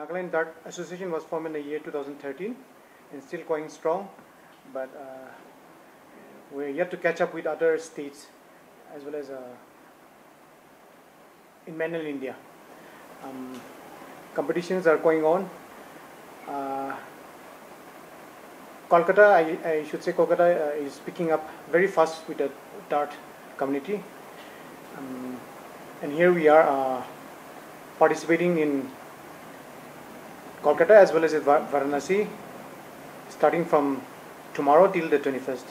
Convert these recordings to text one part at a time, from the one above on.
Nagaland Dart Association was formed in the year 2013 and still going strong, but uh, we're yet to catch up with other states as well as uh, in mainland India. Um, competitions are going on. Uh, Kolkata, I, I should say Kolkata uh, is picking up very fast with the dart community. Um, and here we are uh, participating in Kolkata as well as Varanasi starting from tomorrow till the 21st.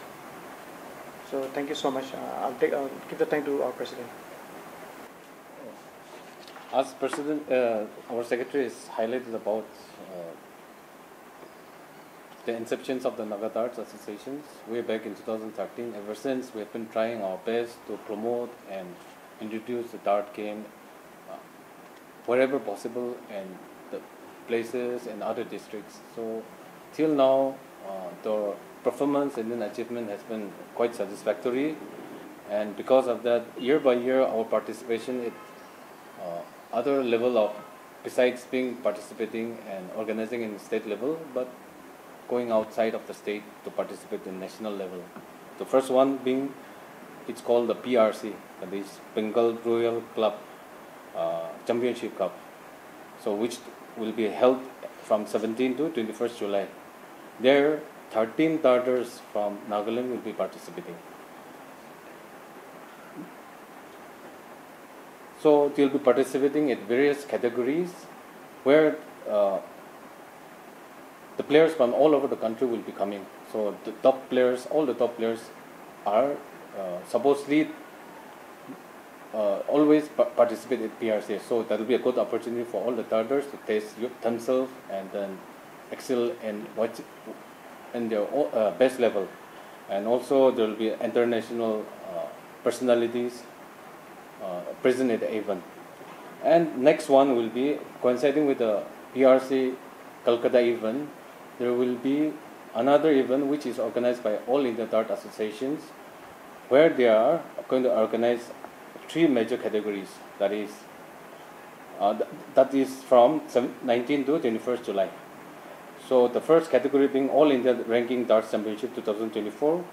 So thank you so much. Uh, I'll take, I'll give the time to our president. As President, uh, our Secretary has highlighted about uh, the inceptions of the Naga Darts Associations way back in 2013. Ever since, we have been trying our best to promote and introduce the dart game uh, wherever possible and the places and other districts. So, till now, uh, the performance and then achievement has been quite satisfactory. And because of that, year by year, our participation it uh, other level of besides being participating and organizing in state level but going outside of the state to participate in national level the first one being it's called the prc that is bengal royal club uh, championship cup so which will be held from 17 to 21st july there 13 darters from nagaland will be participating So they'll be participating at various categories where uh, the players from all over the country will be coming. So the top players, all the top players are uh, supposedly uh, always participate at PRC. So that will be a good opportunity for all the darters to test themselves and then excel in what in their uh, best level. And also there will be international uh, personalities uh, present at the event. And next one will be coinciding with the PRC Calcutta event. There will be another event which is organized by all India Dart associations, where they are going to organize three major categories. That is, uh, th- that is from seven- 19 to 21st July. So the first category being All India Ranking Darts Championship 2024,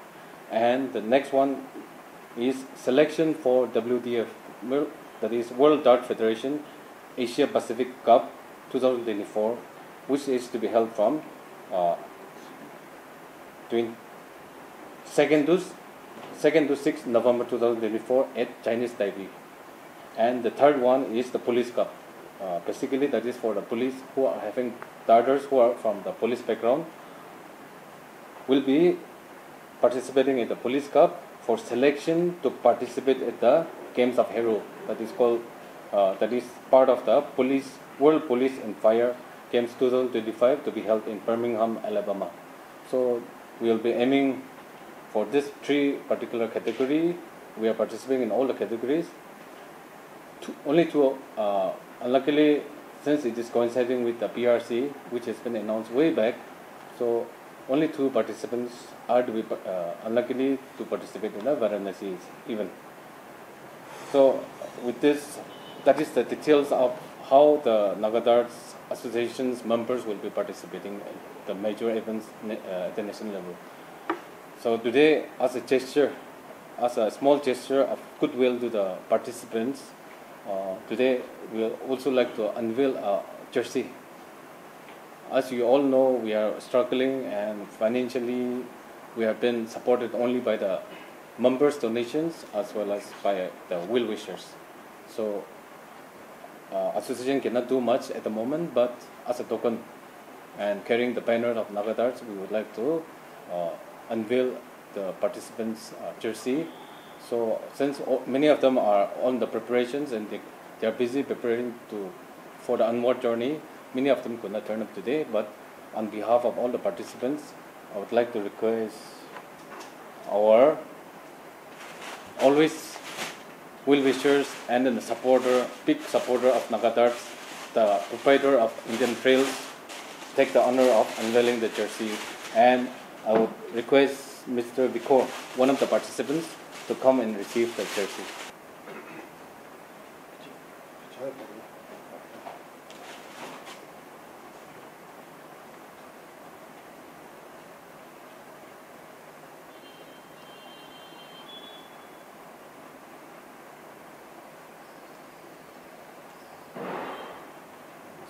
and the next one is selection for WDF, that is World Dart Federation Asia Pacific Cup 2024, which is to be held from uh, 2nd to second to 6th November 2024 at Chinese Taipei. And the third one is the Police Cup. Uh, basically, that is for the police who are having darters who are from the police background will be participating in the Police Cup for selection to participate at the Games of Hero. That is called, uh, that is part of the Police World Police and Fire Games 2025 to be held in Birmingham, Alabama. So we will be aiming for this three particular category. We are participating in all the categories. Two, only two, uh, unluckily, since it is coinciding with the PRC, which has been announced way back, so only two participants are to be uh, unluckily to participate in the Varanasi event. So with this, that is the details of how the Nagadarts associations members will be participating in the major events uh, at the national level. So today, as a gesture, as a small gesture of goodwill to the participants, uh, today we will also like to unveil a jersey. As you all know, we are struggling and financially we have been supported only by the members' donations as well as by the will wishers. So, uh, association cannot do much at the moment, but as a token and carrying the banner of Nagadarts, we would like to uh, unveil the participants' uh, jersey. So, since many of them are on the preparations and they, they are busy preparing to for the onward journey, many of them could not turn up today. But on behalf of all the participants, I would like to request our always will wishers and then the supporter, big supporter of Nagadarts, the proprietor of Indian Trails, take the honor of unveiling the jersey. And I would request Mr. Vikor, one of the participants, to come and receive the jersey.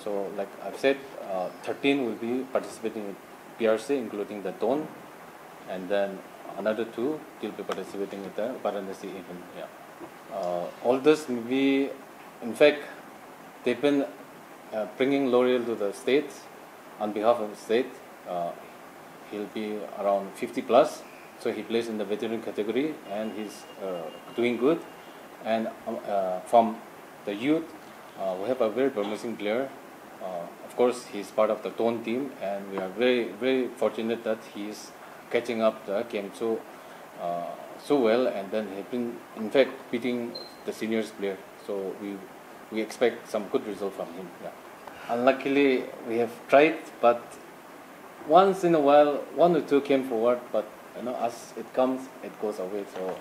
So, like I've said, uh, 13 will be participating PRC, including the Don, and then another two will be participating in the Varanasi event. Yeah. Uh, all this we, in fact, they've been uh, bringing L'Oreal to the state on behalf of the state. Uh, he'll be around 50 plus, so he plays in the veteran category and he's uh, doing good. And um, uh, from the youth, uh, we have a very promising player. Uh, of course, he's part of the Tone team, and we are very, very fortunate that he's catching up the game so, uh, so well, and then he's been, in fact, beating the seniors player. So we, we expect some good result from him. Yeah. Unluckily, we have tried, but once in a while, one or two came forward, but you know, as it comes, it goes away. So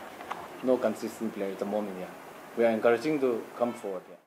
no consistent player at the moment. Yeah, we are encouraging to come forward. Yeah.